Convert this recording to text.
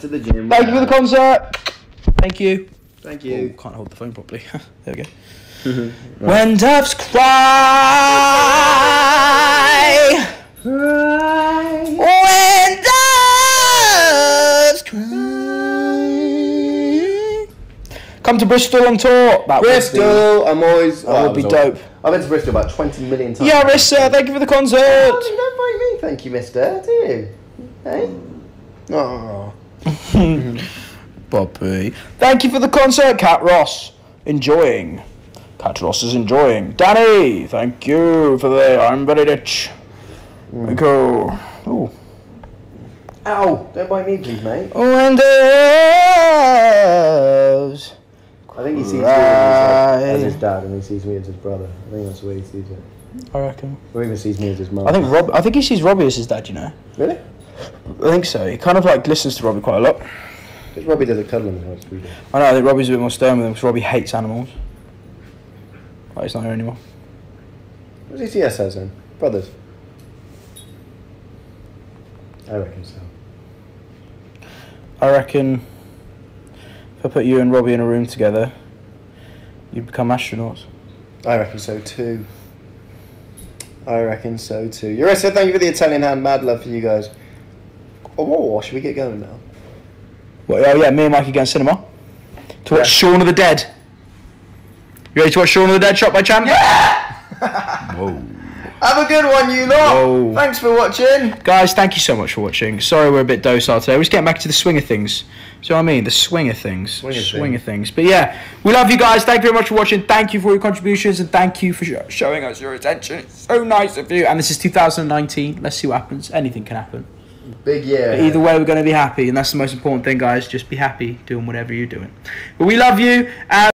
To the gym. Thank you for the concert. Thank you. Thank Oh, you. can't hold the phone properly. there we go. When doves cry, when doves cry, come to Bristol on tour. That would be- Bristol. I'm always. That would be dope. I've been to Bristol about 20 million times. Yeah, Rissa, thank you for the concert. Oh, you don't mind me. Thank you, Mister. Do you? Hey. Oh. Bobby. Thank you for the concert, Cat Ross. Enjoying. Cat Ross is enjoying. Danny, thank you for the I'm very rich. Mm. Go. Ooh. Ow! Don't bite me, please, mate. When doves. I think he sees me as, his, as his dad, and he sees me as his brother. I think that's the way he sees it. I reckon. Or even sees me as his mum. I think Rob. I think he sees Robbie as his dad. You know. Really? I think so. He kind of like listens to Robbie quite a lot. Because Robbie doesn't cuddle much as we do. I know. I think Robbie's a bit more stern with him because Robbie hates animals. Like he's not here anymore. What does he see us as then? Brothers? I reckon so. I reckon if I put you and Robbie in a room together, you'd become astronauts. I reckon so too. I reckon so too. Eurissa, thank you for the Italian hand. Mad love for you guys. Oh, should we get going now? Well, oh yeah, me and Mikey going cinema to watch Yeah. Shaun of the Dead. You ready to watch Shaun of the Dead shot by Chan? Whoa. Have a good one, you lot. Whoa. Thanks for watching. Guys, thank you so much for watching. Sorry we're a bit docile today. We're just getting back to the swing of things. Do you know what I mean? The swing of things. Swing of swing of things. But yeah, we love you guys. Thank you very much for watching. Thank you for your contributions and thank you for sho- showing us your attention. It's so nice of you. And this is 2019. Let's see what happens. Anything can happen. Big year. But eh? either way, we're going to be happy. And that's the most important thing, guys. Just be happy doing whatever you're doing. But we love you. And